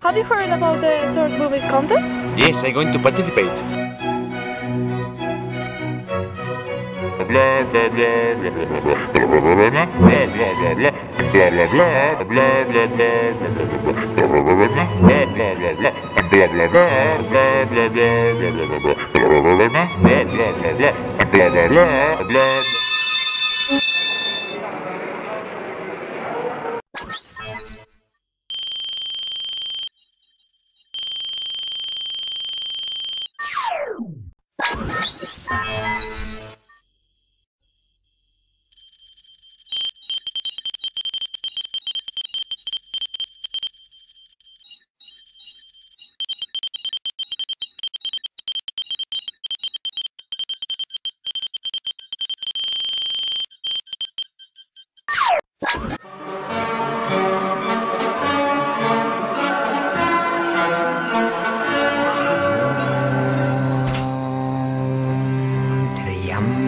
Have you heard about the short movies contest? Yes, I'm going to participate. blah blah blah blah blah blah blah blah blah blah blah blah blah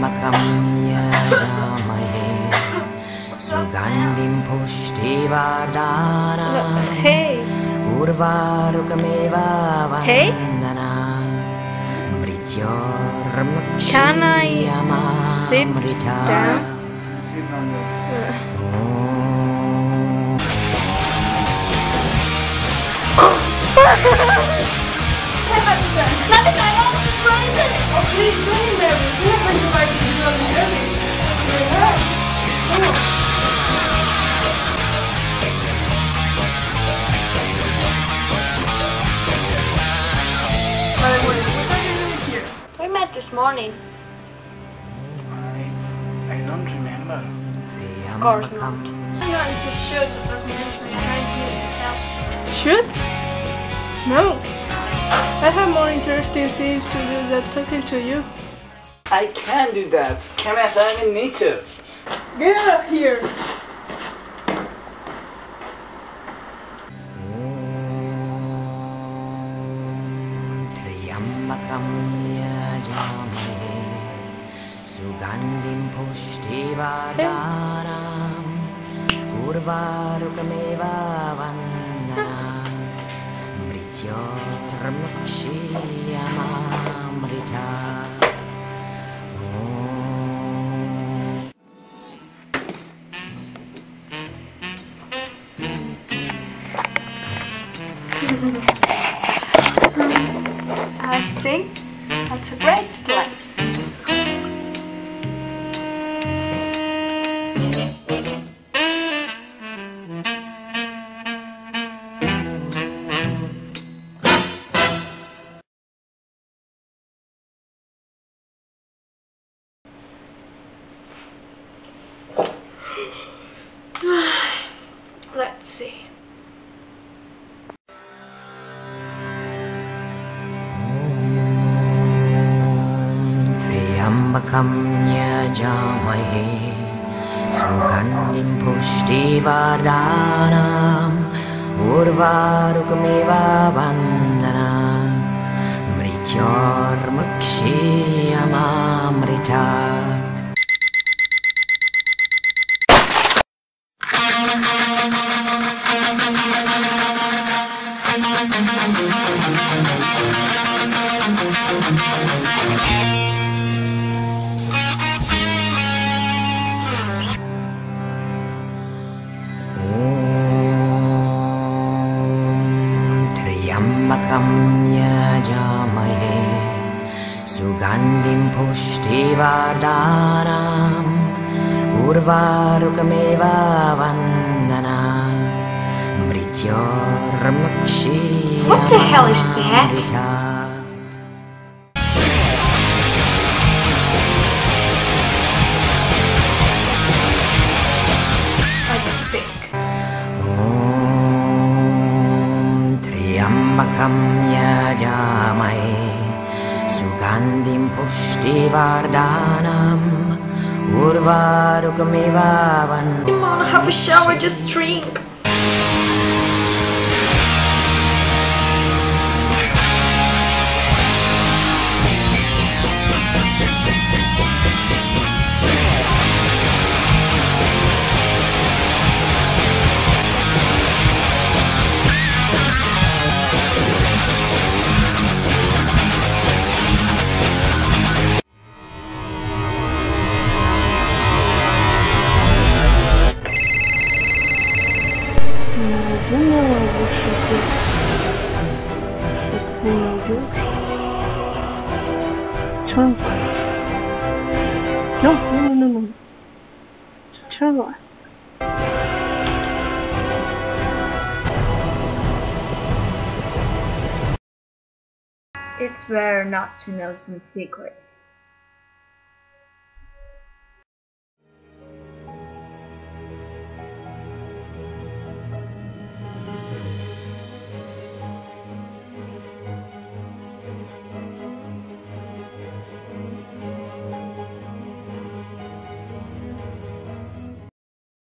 makamnya jamahe sugandim pushti vardana hey. Urvarukameva vandana. Mrityor. this morning. I, I don't remember. Of course not. Should? No. I have more interesting things to do than talking to you. I can do that. Come as I need to. Get out of here. Triambakam. सुगन्धिं उर्वारुकमेव वन्दना मृत्योर्मुक्ष्यमामृता। I think सुखं न्यजामहे सुगन्धिं पुष्टिवादानाम् उर्वारुकमेवा वन्दना मृत्योर्मुक्षीयमामृता Thank you. सुगन्धिं पुष्टिवर्धानाम् उर्वारुकमेव Andim pushti vardhanam urvarukamivavan. Have a shower, just drink. Turn right. No, no, no, no. Turn right. It's better not to know some secrets.